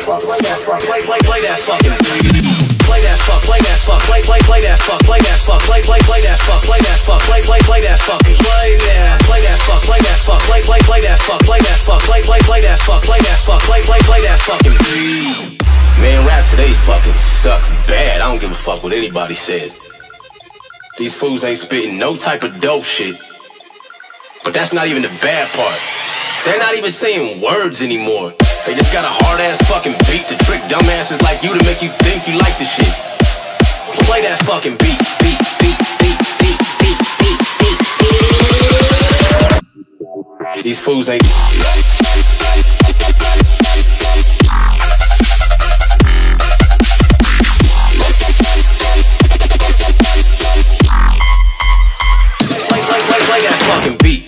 play that fuck, play, play, play that fucking. Play that fuck, play that fuck, play, play, play that fuck, play that fuck, play, play, play that fuck, play that fuck, play, play, play that fuck, play that, play that fuck, play that fuck, play, play, play that fuck, play that fuck, play, play, play that fuck, play that fuck, play, play, play that fucking. Man, rap today fucking sucks bad. I don't give a fuck what anybody says. These fools ain't spitting no type of dope shit. But that's not even the bad part. They're not even saying words anymore. They just got a hard ass fucking beat to trick dumbasses like you to make you think you like the shit. Play that fucking beat, beat, beat, beat, beat, beat, beat, beat, beat. These fools ain't. Play, play, play, play that fucking beat.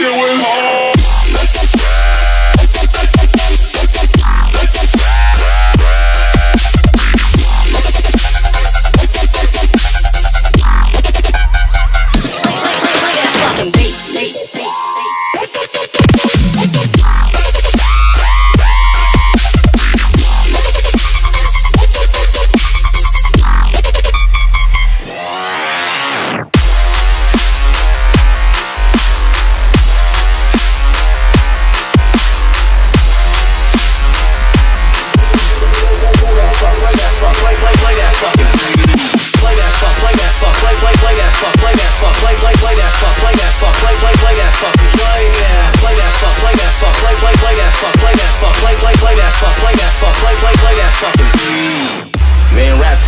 chillin' hard. Beat, beat.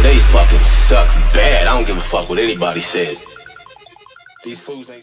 Today fucking sucks bad. I don't give a fuck what anybody says. These fools ain't.